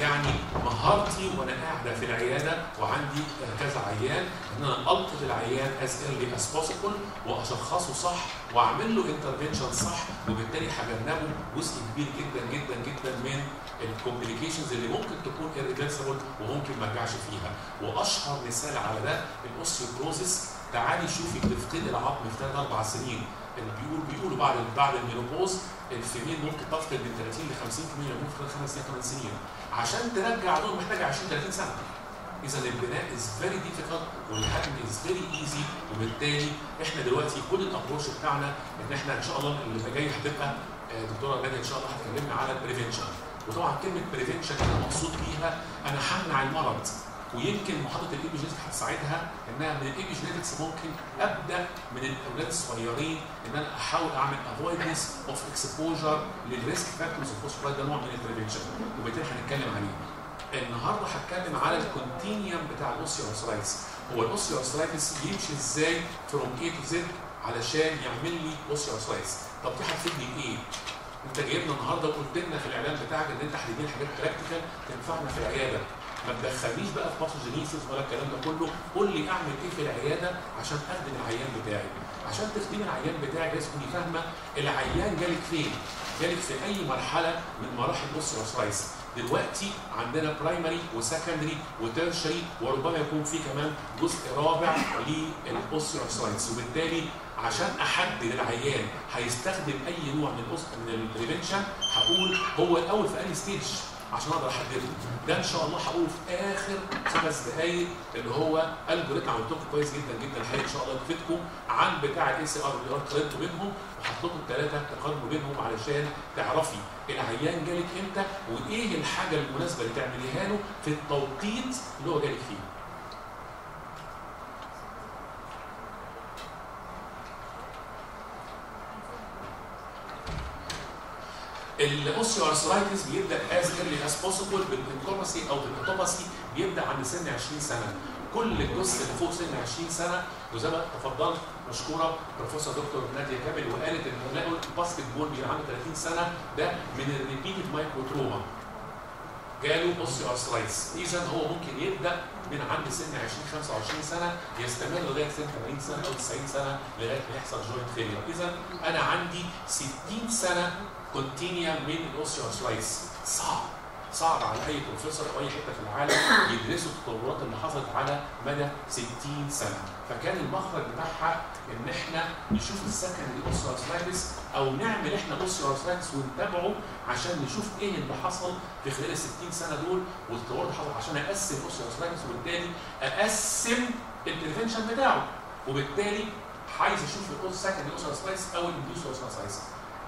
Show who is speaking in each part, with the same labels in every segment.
Speaker 1: يعني مهارتي وأنا قاعدة في العيادة وعندي كذا عيان إن أنا ألقط العيان as early as possible وأشخصه صح وأعمل له intervention صح وبالتالي هجنبه جزء كبير جدا جدا جدا من ال complications اللي ممكن تكون irreversible وممكن ما أرجعش فيها. وأشهر مثال على ده ال osteoporosis تعالي شوفي بتفقد العظم في ثلاث أربع سنين. اللي بيقول بيقولوا بعد بعد ال menopause ال female ممكن تفقد من 30 ل 50% ممكن خلال خمس سنين ثمان سنين. عشان ترجع دول محتاجه 20 30 سنة. إذا البناء is very difficult والهدم is very easy وبالتالي إحنا دلوقتي كل ال approach بتاعنا إن إحنا إن شاء الله اللي جاي هتبقى آه، دكتورة ناديه إن شاء الله هتكلمنا على ال prevention وطبعا كلمة prevention أنا مقصود بيها أنا همنع المرض. ويمكن محاضره ال epigenetics هتساعدها إنها من ال epigenetics ممكن أبدأ من الأولاد الصغيرين إن أنا أحاول أعمل avoidance of exposure لل risk factors of ده نوع من ال prevention وبالتالي هنتكلم عليه. النهارده هتكلم على ال continuum بتاع ال osteoarthritis هو ال osteoarthritis بيمشي إزاي from A to Z علشان يعمل لي osteoarthritis طب دي هتفيدني بايه؟ أنت جايبنا النهارده وقلت لنا في الإعلان بتاعك إن أنت هتديني حاجات practical تنفعنا في العيادة ما تدخلنيش بقى في pathogenesis ولا الكلام ده كله. قول لي أعمل إيه في العيادة عشان اخدم العيان بتاعي. عشان تخدمي العيان بتاعك لازم تكوني فاهمة العيان جالك فين؟ جالك في أي مرحلة من مراحل ال osteoarthritis دلوقتي عندنا primary و secondary و tertiary وربما يكون في كمان جزء رابع لل osteoarthritis وبالتالي عشان أحدد العيان هيستخدم أي نوع من. من ال prevention هقول هو الأول في انهي ستيج عشان أقدر أحدده. ده إن شاء الله هقوله في آخر خمس دقائق اللي هو الجوريثم عملت لكم كويس جدا جدا. الحقيقة إن شاء الله يفيدكم عن بتاع الاي سي ار والار قارنتوا بينهم. وحط لكم الثلاثه تقارنوا بينهم علشان تعرفي العيان جالك إمتى وإيه الحاجة المناسبة اللي تعمليها له في التوقيت اللي هو جالك فيه. ال osteoarthritis بيبدأ as early as possible بالانكوباسي أو بال autopsy بيبدأ عند سن 20 سنة. كل الجثه اللي فوق سن 20 سنة وزي ما تفضلت مشكورة بروفيسور دكتور نادية كامل وقالت إن ال basketball بيبقى عنده 30 سنة ده من ال repeated micro trauma جاله osteoarthritis إذا هو ممكن يبدأ من عند سن 20 25 سنة يستمر لغاية سن 80 سنة أو 90 سنة لغاية ما يحصل joint failure إذا أنا عندي 60 سنة continuum من ال osteoarthritis صعب. صعب على أي بروفيسور أو أي حتة في العالم يدرسوا التطورات اللي حصلت على مدى 60 سنة. فكان المخرج بتاعها إن إحنا نشوف ال secondary osteoarthritis أو نعمل إحنا osteoarthritis ونتابعه عشان نشوف إيه اللي حصل في خلال ال 60 سنة دول والتطور اللي حصل عشان أقسم ال osteoarthritis وبالتالي أقسم ال prevention بتاعه. وبالتالي عايز أشوف ال secondary osteoarthritis أو ال induced osteoarthritis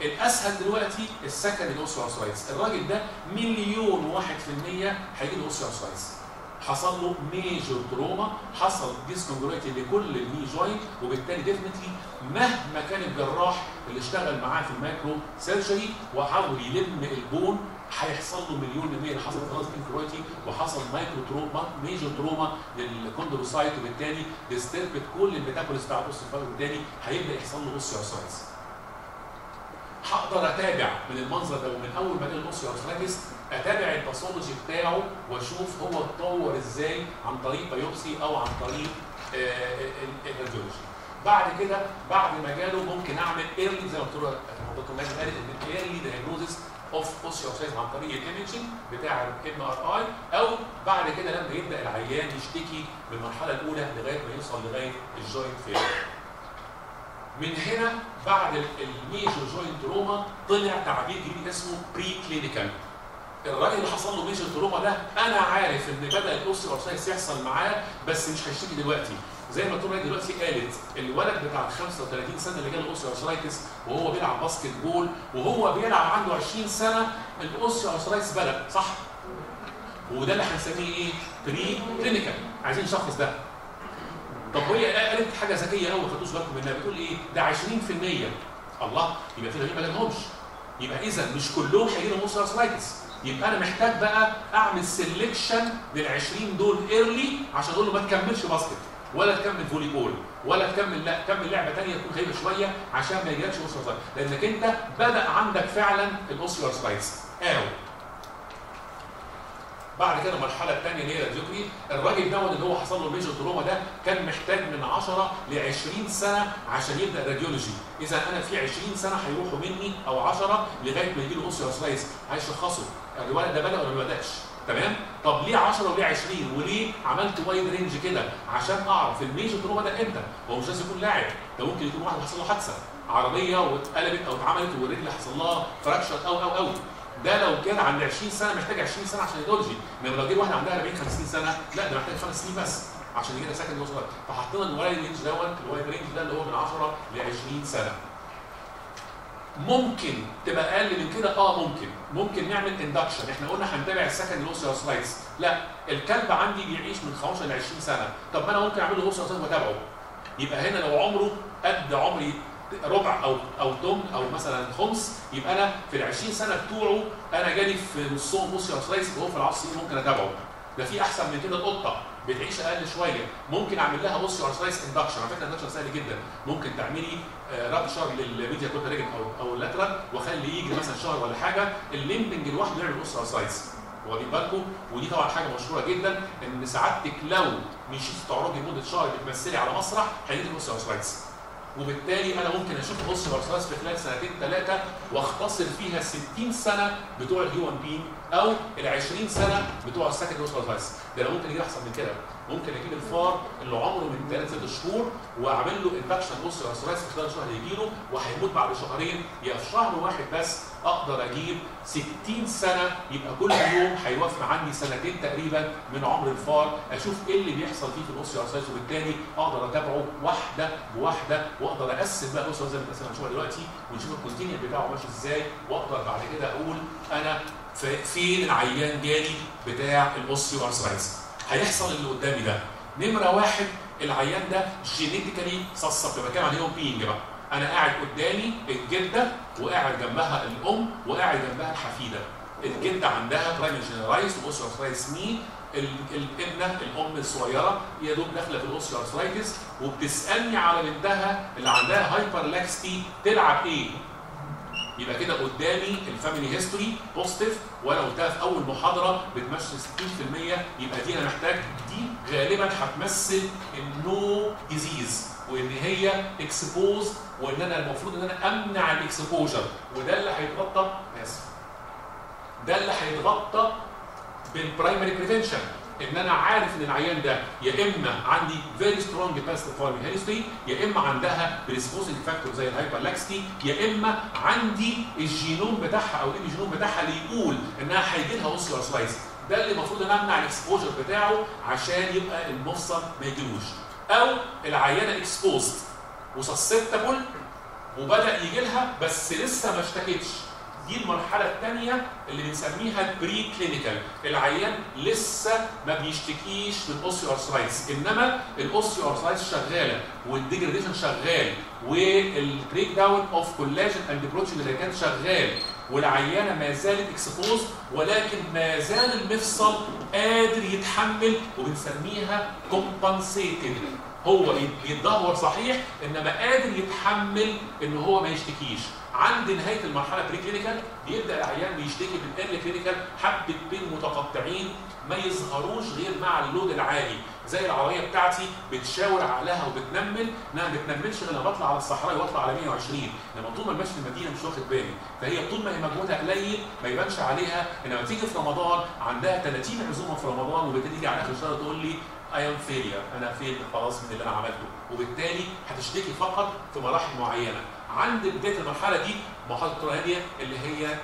Speaker 1: الأسهل دلوقتي ال secondary osteoarthritis الراجل ده مليون واحد في المية هيجي له osteoarthritis حصل له major trauma حصل discongruity لكل ال knee joint وبالتالي definitely مهما كان الجراح اللي اشتغل معاه في ال micro surgery وحاول يلم ال bone هيحصل له مليون المية. اللي حصل خلاص incongruity وحصل micro trauma major trauma لل chondrocyte وبالتالي disturbed كل ال metabolism بتاع ال osteophyte وبالتالي هيبدأ يحصل له osteoarthritis هقدر أتابع من المنظر ده ومن أول ما جه ال osteoarthritis أتابع ال pathology بتاعه وأشوف هو اتطور إزاي عن طريق biopsy أو عن طريق ال radiology. بعد كده بعد ما جاله ممكن أعمل early زي ما قلت حضرتك قالت إن early diagnosis of osteoarthritis عن طريق ال imaging بتاع ال MRI أو بعد كده لما يبدأ العيان يشتكي من المرحلة الأولى لغاية ما يوصل لغاية ال joint failure من هنا بعد ال major joint trauma طلع تعبير جديد اسمه pre-clinical الراجل اللي حصل له major trauma ده أنا عارف إن بدأ ال osteoarthritis يحصل معاه بس مش هيشتكي دلوقتي. زي ما الدكتوره دلوقتي قالت الولد بتاع 35 سنة اللي جاله osteoarthritis وهو بيلعب basketball وهو بيلعب عنده 20 سنة ال osteoarthritis بدأ صح؟ وده اللي هنسميه إيه؟ pre-clinical عايزين نشخص ده. طب وهي قالت حاجة ذكية قوي ما خدتوش بالكم منها بتقول إيه؟ ده 20% الله يبقى في غير ما لهمش يبقى إذا مش كلهم هيجي لهم osteoarthritis يبقى أنا محتاج بقى أعمل selection لل 20 دول early عشان أقول له ما تكملش basket ولا تكمل volleyball ولا تكمل لا كمل لعبة ثانية تكون غريبة شوية عشان ما يجيلكش osteoarthritis لأنك أنت بدأ عندك فعلا ال osteoarthritis أو. بعد كده المرحلة الثانية اللي هي ال radiography الراجل ده اللي هو حصل له major trauma ده كان محتاج من 10 ل 20 سنة عشان يبدأ radiology إذا أنا في 20 سنة هيروحوا مني أو 10 لغاية ما يجي له osteoarthritis هيشخصوا الولد ده بدأ ولا ما بدأش؟ تمام؟ طب ليه 10 وليه 20 وليه عملت wide range كده؟ عشان أعرف ال major trauma ده إمتى؟ هو مش لازم يكون لاعب. ده ممكن يكون واحد حصل له حادثة. عربية واتقلبت أو اتعملت والرجل حصل لها fracture أو أو أو. ده لو كان عند 20 سنة محتاج 20 سنة عشان radiology انما لو جه واحد عندها 40 50 سنة لا ده محتاج خمس سنين بس عشان يجي secondary يوصل فحطينا ال wide range دوت ال wide range ده اللي هو من 10 ل 20 سنة. ممكن تبقى أقل من كده؟ آه ممكن. ممكن نعمل induction إحنا قلنا هنتابع ال secondary osteoarthritis لا الكلب عندي بيعيش من 15 ل 20 سنة. طب ما أنا ممكن اعمل له osteoarthritis وأتابعه. يبقى هنا لو عمره قد عمري ربع أو أو تمن أو مثلا خمس يبقى أنا في ال 20 سنة بتوعه أنا جالي في نصهم osteoarthritis وهو في العصر ممكن أتابعه. ده في أحسن من كده القطه بتعيش أقل شوية. ممكن أعمل لها osteoarthritis induction على فكرة ال induction سهل جدا. ممكن تعملي رابشر للميديا كوتا ريجن أو أو اللاترال وأخلي يجي مثلا شهر ولا حاجة. الليمبنج لوحده يعمل اوسيوسلايتس واخدين بالكم؟ ودي طبعا حاجة مشهورة جدا إن سعادتك لو مشيتي تعرضي لمدة شهر بتمثلي على مسرح هيجي لك اوسيوسلايتس وبالتالي أنا ممكن أشوف بص بارسلاس في خلال سنتين ثلاثة واختصر فيها 60 سنة بتوع الهيومن بين أو ال 20 سنة بتوع السكند اوسبارسلاس ده لو ممكن احسن من كده. ممكن أجيب الفار اللي عمره من 3 6 شهور واعمل له induction osteoarthritis في خلال شهر يجي له وهيموت بعد شهرين. يا في شهر واحد بس أقدر أجيب 60 سنة يبقى كل يوم هيوفر عندي سنتين تقريبا من عمر الفار. أشوف إيه اللي بيحصل فيه في ال osteoarthritis وبالتالي أقدر أتابعه واحدة بواحدة وأقدر أقسم بقى ال osteoarthritis زي ما بنقسمها هنشوفها دلوقتي ونشوف ال continuum بتاعه ماشي إزاي. وأقدر بعد كده أقول أنا فين العيان جالي بتاع ال osteoarthritis هيحصل اللي قدامي ده. نمرة واحد العيان ده genetically susceptible بتكلم عن بينج بقى. أنا قاعد قدامي الجدة وقاعد جنبها الأم وقاعد جنبها الحفيدة. الجدة عندها primary generalized osteoarthritis knee الابنة الأم الصغيرة يا دوب داخلة في ال osteoarthritis وبتسألني على بنتها اللي عندها hyperlaxity تلعب إيه؟ يبقى كده قدامي ال family history positive وأنا قلتها في أول محاضرة بتمثل 60% يبقى دي أنا محتاج دي غالبا هتمثل ال no disease وإن هي exposed وإن أنا المفروض إن أنا أمنع ال exposure وده اللي هيتغطى آسف ده اللي هيتغطى بال primary prevention إن أنا عارف إن العيان ده يا إما عندي very strong past family history يا إما عندها predisposing factor زي ال hyperlaxity يا إما عندي الجينوم بتاعها أو الجينوم بتاعها اللي يقول إنها هيجي لها osteoarthritis ده اللي المفروض إن أمنع ال exposure بتاعه عشان يبقى المفصل ما يجيلوش. أو العيانه exposed و susceptible وبدأ يجي لها بس لسه ما اشتكتش. دي المرحلة الثانية اللي بنسميها pre-clinical العيان لسه ما بيشتكيش من osteoarthritis إنما ال osteoarthritis شغالة وال degradation شغال وال breakdown of collagen and protein اللي كان شغال. والعيانة ما زالت exposed ولكن ما زال المفصل قادر يتحمل وبنسميها compensated هو بيتدهور صحيح إنما قادر يتحمل إن هو ما يشتكيش. عند نهاية المرحلة pre-clinical بيبدأ العيان بيشتكي من early clinical حبة pain متقطعين ما يظهروش غير مع ال load العالي. زي العربية بتاعتي بتشاور عقلها وبتنمل. انها ما بتنملش غير لما بطلع على الصحراء وأطلع على 120 لما طول ما ماشي في المدينة مش واخد بالي. فهي طول ما هي مجهودها قليل ما يبانش عليها. انما تيجي في رمضان عندها 30 عزومة في رمضان وبتيجي على آخر الشهر تقول لي I am failure أنا fail خلاص من اللي أنا عملته. وبالتالي هتشتكي فقط في مراحل معينة. عند بداية المرحلة دي مرحله الثانية اللي هي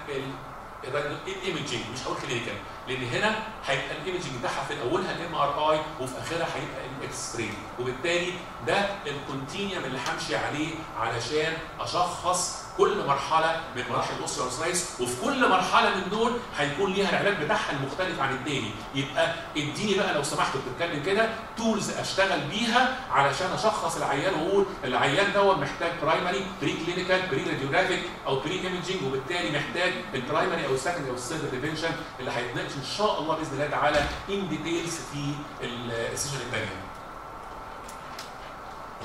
Speaker 1: ال imaging مش هقول clinical لأن هنا هيبقى ال imaging بتاعها في اولها ال MRI وفي آخرها هيبقى ال X-ray وبالتالي ده ال continuum اللي همشي عليه علشان أشخص كل مرحلة من مراحل ال osteoarthritis وفي كل مرحلة من دول هيكون ليها العلاج بتاعها المختلف عن التاني. يبقى اديني بقى لو سمحت بتتكلم كده tools أشتغل بيها علشان أشخص العيان وأقول العيان دوت محتاج primary pre-clinical pre-radiographic أو pre-imaging وبالتالي محتاج ال primary أو ال secondary أو ال third prevention اللي هيتناقش إن شاء الله بإذن الله تعالى in details في ال session الثانية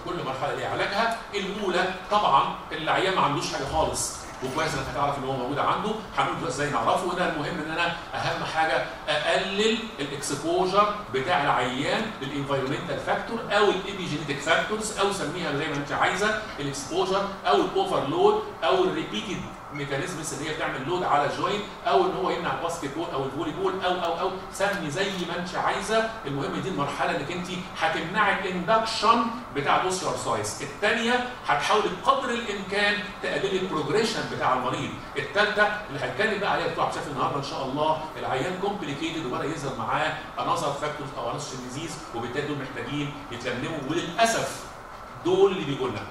Speaker 1: كل مرحلة ليها علاجها. الأولى طبعا العيان ما عندوش حاجة خالص. وكويس إنك هتعرف إن هو موجود عنده. هنقول دلوقتي إزاي نعرفه وده المهم إن أنا أهم حاجة أقلل ال exposure بتاع العيان لل environmental factor أو ال epigenetic factors أو سميها زي ما أنت عايزة ال exposure أو ال overload أو ال repeated mechanisms اللي هي بتعمل load على ال joint أو ان هو يمنع ال basketball أو ال volleyball أو أو أو سمي زي ما انت عايزة. المهم دي المرحلة انك انت هتمنعي ال induction بتاع ال osteoarthritis. الثانية هتحاولي بقدر الإمكان تقللي ال progression بتاع المريض. الثالثه اللي هنتكلم بقى عليها عبد الشافي النهارده إن شاء الله العيان complicated وبدا يظهر معاه other factors أو other disease وبالتالي دول محتاجين يتلملموا. وللأسف دول اللي بيجوا لنا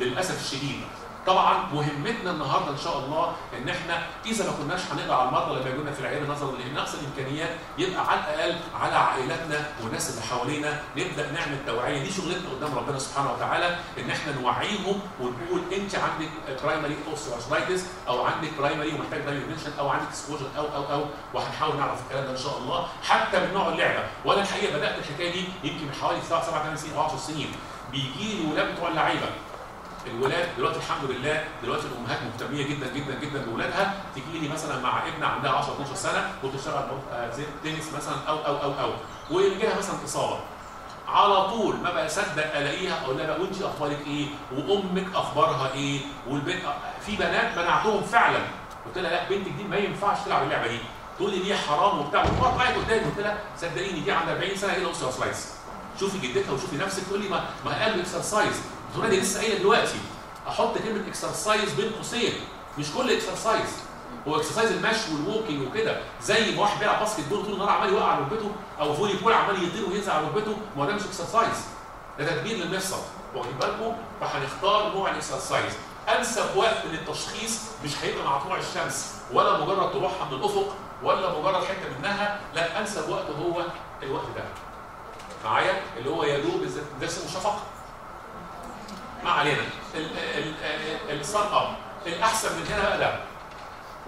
Speaker 1: للأسف الشديد. طبعا مهمتنا النهارده إن شاء الله إن إحنا إذا ما كناش هنقدر على المرضى لما يجونا في العيادة نظرا لنقص الإمكانيات يبقى على الأقل على عائلاتنا والناس اللي حوالينا. نبدأ نعمل توعية. دي شغلتنا قدام ربنا سبحانه وتعالى إن إحنا نوعيهم ونقول أنت عندك primary osteoarthritis أو عندك primary ومحتاج prevention أو عندك exposure أو أو أو وهنحاول نعرف الكلام ده إن شاء الله. حتى من نوع اللعبة. وأنا الحقيقة بدأت الحكاية دي يمكن من حوالي سبع سبع ثمان سنين أو 10 سنين. بيجي لي ولاد بتوع اللعيبة. الولاد دلوقتي الحمد لله دلوقتي الأمهات مهتمية جدا جدا جدا باولادها تيجي لي مثلا مع ابن عندها 10 12 سنة وتشتغل زي تنس مثلا أو أو أو أو. ويجي لها مثلا إصابة. على طول ما بصدق ألاقيها أقول لها وأنت أخبارك إيه؟ وأمك أخبارها إيه؟ والبنت في بنات منعتهم فعلا. قلت لها لا بنتك دي ما ينفعش تلعب اللعبة دي. تقول لي دي حرام وبتاع. ومره طلعت قدامي. قلت لها صدقيني دي عندها 40 سنة هي ال osteoarthritis. شوفي جدتها وشوفي نفسك. تقول لي ما ما قال exercise لها دي لسه قايلة دلوقتي. أحط كلمة exercise بين قوسين. مش كل exercise هو exercise المشي وال walking وكده. زي ما واحد بيلعب basketball طول النهار عمال يوقع على ركبته أو volleyball عمال يطير وينزل على ركبته ما ده مش exercise ده تدمير للمفصل واخدين بالكم؟ فهنختار نوع ال exercise أنسب وقت للتشخيص مش هيبقى مع طلوع الشمس ولا مجرد طلوعها من الأفق ولا مجرد حتة منها. لا أنسب وقت هو الوقت ده. معايا؟ اللي هو يا دوب ده اسمه شفق علينا. ال sun up الأحسن من هنا بقى ده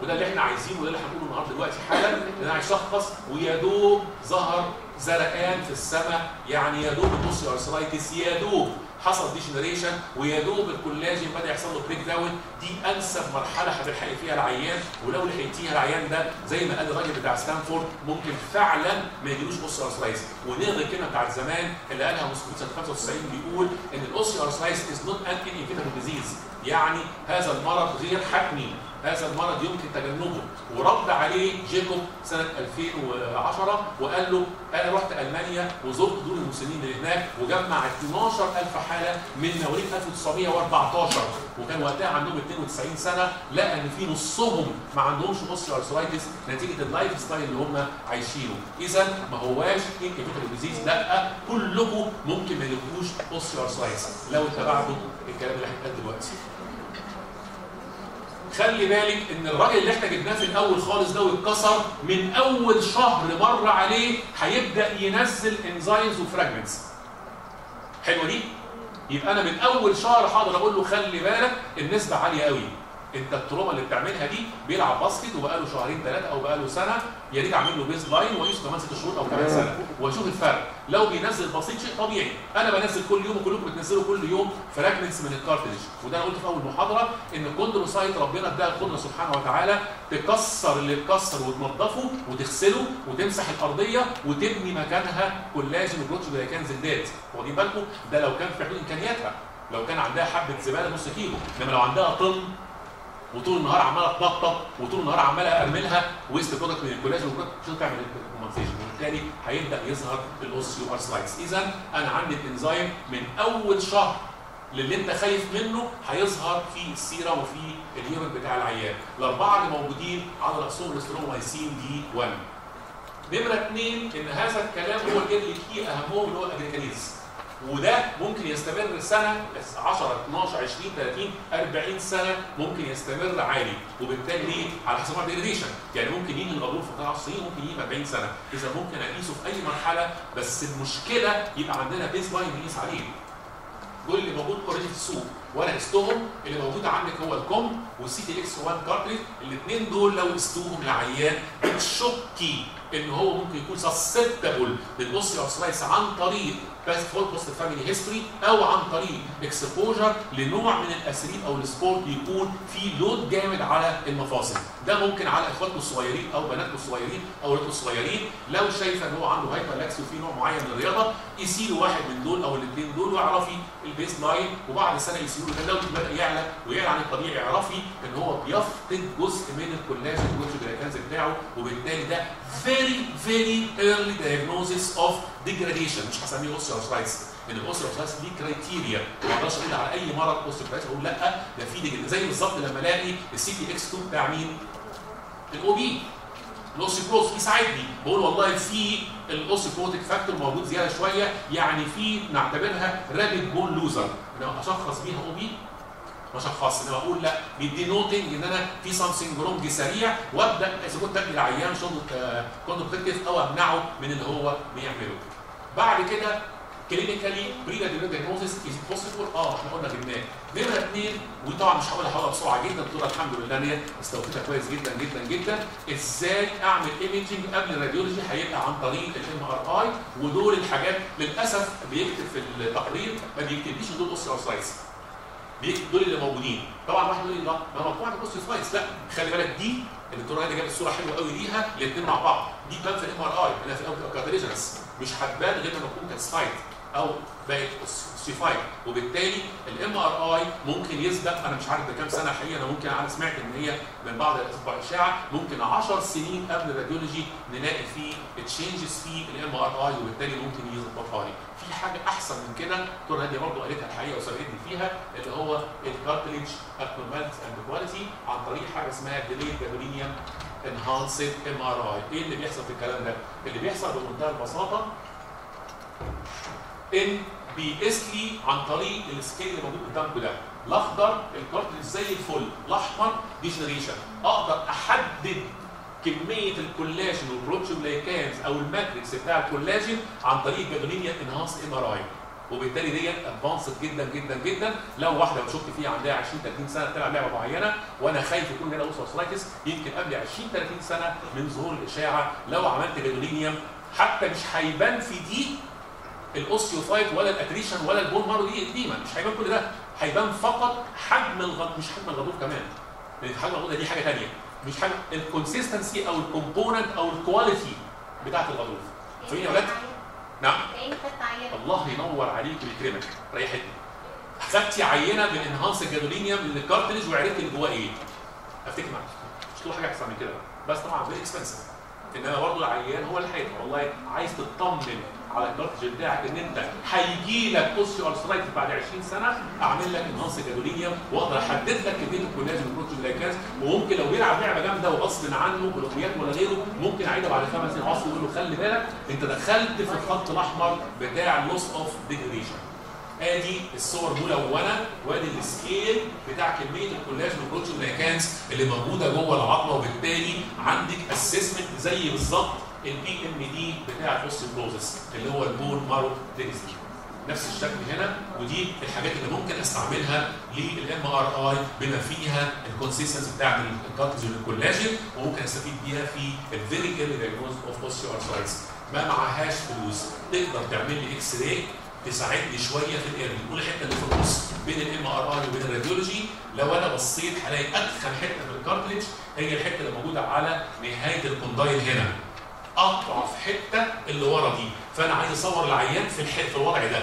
Speaker 1: وده اللي إحنا عايزينه وده اللي هنقوله النهارده دلوقتي حالا أنا هشخص ويا دوب ظهر زرقان في السماء يعني يا دوب ال osteoarthritis يا دوب حصل degeneration ويا دوب الكولاجين بدأ يحصل له breakdown دي أنسب مرحلة هتلحقي فيها العيان. ولو لحقتيها العيان ده زي ما قال الراجل بتاع ستانفورد ممكن فعلا ما يجيلوش osteoarthritis ونلغي الكلمة بتاعت زمان اللي قالها مسكوت سنه 95 بيقول إن ال osteoarthritis is not an inevitable disease يعني هذا المرض غير حتمي هذا المرض يمكن تجنبه. ورد عليه جيكوب سنة 2010 وقال له أنا رحت ألمانيا وزرت دور المسنين اللي هناك وجمع 12000 حالة من مواليد 1914 وكان وقتها عندهم 92 سنة لقى أن في نصهم ما عندهمش osteoarthritis نتيجة ال lifestyle اللي هم عايشينه. اذا ما هواش inevitable disease لأ كلكم ممكن ما يجيبوش osteoarthritis لو اتبعتوا الكلام اللي هيتقال دلوقتي. خلي بالك إن الراجل اللي إحنا جبناه في الأول خالص ده واتكسر من أول شهر مر عليه هيبدأ ينزل enzymes و fragments حلوة دي؟ يبقى أنا من أول شهر أقدر أقول له خلي بالك النسبة عالية قوي انت ال trauma اللي بتعملها دي بيلعب basket وبقاله شهرين ثلاثة أو بقاله سنة يا ريت أعمل له baseline واقيسه كمان ست شهور أو كمان سنة وأشوف الفرق. لو بينزل بسيط شيء طبيعي. أنا بنزل كل يوم وكلكم بتنزلوا كل يوم fragments من ال cartilage وده أنا قلت في أول محاضرة إن ال chondrocyte ربنا اداها القدره سبحانه وتعالى تكسر اللي اتكسر وتنضفه وتغسله وتمسح الأرضية وتبني مكانها كولاجين و proteoglycan زلات واخدين بالكم؟ ده لو كان في حدود إمكانياتها. لو كان عندها حبة زبالة نص كيلو. إنما لو عندها طن وطول النهار عماله تنطط وطول النهار عماله ارملها waste product من الكولاجين مش تعمل compensation وبالتالي هيبدأ يظهر ال osteoarthritis إذا أنا عندي الانزيم من أول شهر اللي أنت خايف منه هيظهر في السيرة وفي ال urine بتاع العيان. الأربعة اللي موجودين على رأسهم ال stromelysin دي 1 نمرة اثنين إن هذا الكلام هو اللي أهمهم اللي هو ال aggrecanase وده ممكن يستمر سنة 10 12 20 30 40 سنة ممكن يستمر عالي وبالتالي ليه؟ على حسب ال degradation يعني ممكن يجي الغضروف في 10 سنين ممكن يجي في 40 سنة. إذا ممكن أقيسه في أي مرحلة بس المشكلة يبقى عندنا baseline نقيس عليه. دول اللي موجود already في السوق وأنا قستهم اللي موجود عندك هو ال COMP وال CTX 1 cartilage الاثنين دول لو قستوهم لعيان بتشكي. إن هو ممكن يكون susceptible لل osteoarthritis عن طريق بس positive family history أو عن طريق exposure لنوع من ال exercise أو ال sport يكون فيه load جامد على المفاصل. ده ممكن على اخواتكم الصغيرين أو بناتكم الصغيرين أو اولادكم الصغيرين. لو شايفة إن هو عنده hyperlax وفي نوع معين من الرياضة قيسي له واحد من دول أو الاثنين دول واعرفي ال baseline وبعد سنة قيسي له ده لو بدأ يعلى ويعلى عن الطبيعي اعرفي إن هو بيفقد جزء من الكولاجين بتاعه وبالتالي ده very very early diagnosis of degradation. مش هسميه osteoarthritis ان ال osteoarthritis دي criteria ما أقدرش أقول على أي مرض osteoarthritis أقول لأ ده في زي بالظبط لما ألاقي ال CTX 2 بتاع مين؟ ال OP ال osteoporosis يساعدني بقول والله في ال osteoporotic factor موجود زيادة شوية يعني في نعتبرها rapid bone loser أنا أشخص بيها أو بي ما اشخص انما أقول لا بيدي نوتنج إن أنا في سام سندروم سريع وأبدأ إذا كنت ادي العيان شغل كوندكتيف أو أمنعه من اللي هو بيعمله. بعد كده كلينيكالي بري دايجنوزيس از بوسيبل آه إحنا قلنا جبناه. نمره اثنين وطبعا مش هقولها هقولها بسرعة جدا الدكتوره الحمد لله إن هي استوفيتها كويس جدا جدا جدا إزاي أعمل ايميجنج قبل الراديولوجي هيبقى عن طريق الام ار اي ودول الحاجات للأسف بيكتب في التقرير ما بيكتبليش دول osteoarthritis بيكتب دول اللي موجودين طبعا واحد يقول لي لا ما مجموعه ال osteoarthritis لا خلي بالك دي الدكتوره هادية جابت صوره حلوة قوي ليها الاثنين مع بعض دي بان في ال MRI أنا في ال cartilage مش هتبان غير لما تكون calcified أو بقت ossified وبالتالي ال MRI ممكن يسبق. أنا مش عارف ده كام سنة الحقيقة أنا ممكن أنا سمعت إن هي من بعض الاشاعه ممكن 10 سنين قبل ال radiology نلاقي فيه changes في ال MRI وبالتالي ممكن يظبطها لي. في حاجة أحسن من كده؟ دكتور هادية برضه قالتها الحقيقة وسبقتني فيها اللي هو ال cartilage abnormalities and quality عن طريق حاجة اسمها delayed gadolinium enhanced MRI إيه اللي بيحصل في الكلام ده؟ اللي بيحصل بمنتهى البساطة ان بيقيس لي عن طريق ال scale اللي موجود قدامكم ده الأخضر ال cartilage زي الفل. الأحمر degeneration أقدر أحدد كمية الكولاجين وال proteoglycans أو ال matrix بتاع الكولاجين عن طريق gadolinium enhanced MRI وبالتالي ديت advanced جدا جدا جدا. لو واحدة بشك فيها عندها 20 30 سنة بتلعب لعبة معينة وأنا خايف يكون لها osteoarthritis يمكن قبل 20 30 سنة من ظهور الاشاعه لو عملت جادولينيوم حتى مش هيبان في دي ال osteophyte ولا ال attrition ولا ال bone marrow دي edema مش هيبان كل ده. هيبان فقط حجم الغض مش حجم الغضروف كمان. لأن حجم الغضروف دي حاجة ثانية مش حاجة ال consistency أو ال component أو ال quality بتاعت الغضروف فاهمين يا ولاد؟ نعم. الله ينور عليك ويكرمك. ريحتني. خدتي عينة من enhanced ال gadolinium لل cartilage وعرفت اللي جواه إيه. أفتكر معاك. مش طول حاجة احسن من كده بس طبعا very expensive إنما برضه العيان هو اللي هيدفع والله عايز تطمن. على ال cartilage بتاعك إن أنت هيجي لك osteoarthritis بعد 20 سنة أعمل لك enhanced gadolinium وأقدر أحدد لك كميه الكولاجين وال proteoglycans وممكن لو بيلعب لعبة جامدة وغصب عنه اولمبيات ولا غيره ممكن أعيدها بعد خمس سنين. عصر يقول له خلي بالك أنت دخلت في الخط الأحمر بتاع ال loss of degradation آدي الصور ملونة وآدي ال scale بتاع كمية الكولاجين وال proteoglycans اللي موجودة جوه العظمة وبالتالي عندك assessment زي بالظبط ال BMD بتاع ال osteoporosis اللي هو ال bone marrow density نفس الشكل هنا ودي الحاجات اللي ممكن أستعملها لل MRI بما فيها ال consistence بتاع ال cartilage والكولاجين وممكن أستفيد بيها في ال very early diagnosis of osteoarthritis ما معهاش فلوس. تقدر تعمل لي X-ray تساعدني شوية في ال early كل الحته اللي في النص بين ال MRI وبين ال radiology لو أنا بصيت هلاقي أتخن حتة في ال cartilage هي الحتة اللي موجودة على نهاية ال condyle هنا. اضعف حتة اللي ورا دي. فأنا عايز أصور العيان في الح... في الوضع ده.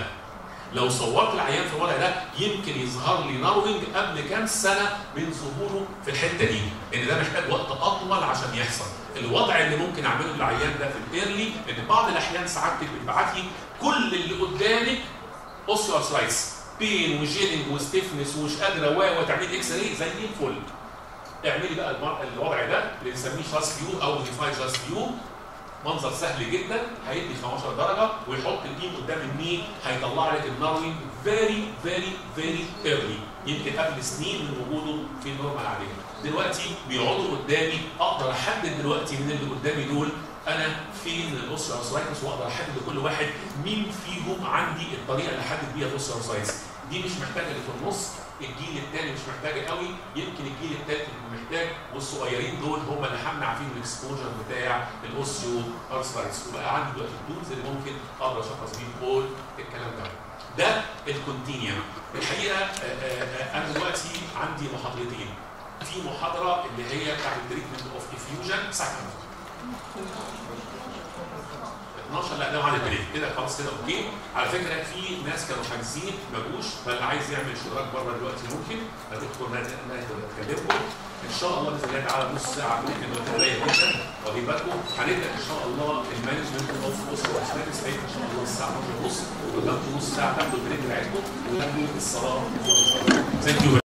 Speaker 1: لو صورت العيان في الوضع ده يمكن يظهر لي narrowing قبل كام سنة من ظهوره في الحتة دي. ان ده محتاج وقت أطول عشان يحصل. الوضع اللي ممكن أعمله للعيان ده في ال early إن بعض الأحيان سعادتك بتبعت لي كل اللي قدامك osteoarthritis pain و gelling و stiffness ومش قادرة و وتعملي X-ray زي الفل. اعملي بقى الوضع ده اللي بنسميه Schuss view أو defined Schuss view منظر سهل جدا هيدي 15 درجة ويحط ال beam قدام ال knee هيطلع لك ال narrowing very very very early يمكن قبل سنين من وجوده في ال normal عليه دلوقتي بيقعدوا قدامي أقدر أحدد دلوقتي من اللي قدامي دول. أنا فين ال osteoarthritis وأقدر أحدد لكل واحد مين فيهم عندي الطريقة اللي أحدد بيها ال osteoarthritis دي مش محتاجة اللي في النص. الجيل الثاني مش محتاجه قوي يمكن الجيل الثالث يكون محتاج والصغيرين دول هم اللي إحنا عارفين ال exposure بتاع ال osteoarthritis وبقى عندي دلوقتي ال tools اللي ممكن أقدر اشخص بيه كل الكلام ده. ده ال continuum. الحقيقة آه، آه، آه، أنا دلوقتي عندي محاضرتين. في محاضرة اللي هي بتاعت ال treatment of effusion second 12 لا ده معانا break كده خلاص كده okay. على فكرة في ناس كانوا حاجزين ما جوش فاللي عايز يعمل اشتراك بره دلوقتي ممكن الدكتور نادي تكلمكم إن شاء الله باذن الله تعالى نص ساعة ممكن وقت قليل جدا واخدين بالكم هنبدأ إن شاء الله ال management of اسبانيس هيبقى إن شاء الله الساعة 12 ونص قدامكم نص ساعة تاخدوا ال break بتاعتكم وتاخدوا الصلاة. thank you